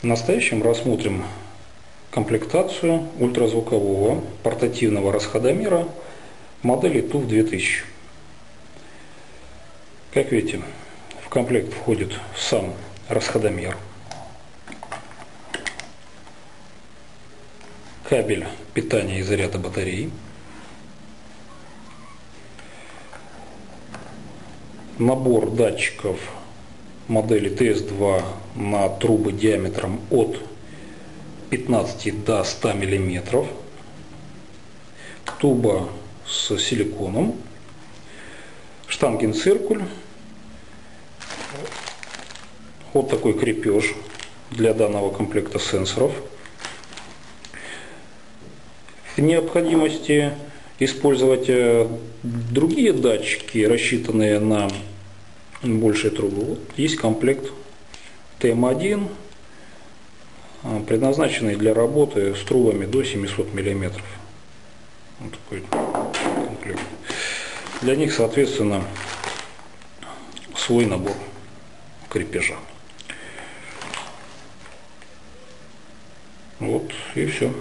В настоящем рассмотрим комплектацию ультразвукового портативного расходомера модели TUF 2000. Как видите, в комплект входит сам расходомер, кабель питания и заряда батареи, набор датчиков модели TS2 на трубы диаметром от 15 до 100 миллиметров, туба с силиконом, штангенциркуль, вот такой крепеж для данного комплекта сенсоров. В необходимости использовать э, другие датчики, рассчитанные на большие трубы. Вот есть комплект ТМ1, а, предназначенный для работы с трубами до 700 мм. Вот такой комплект. Для них, соответственно, свой набор крепежа. Вот и все.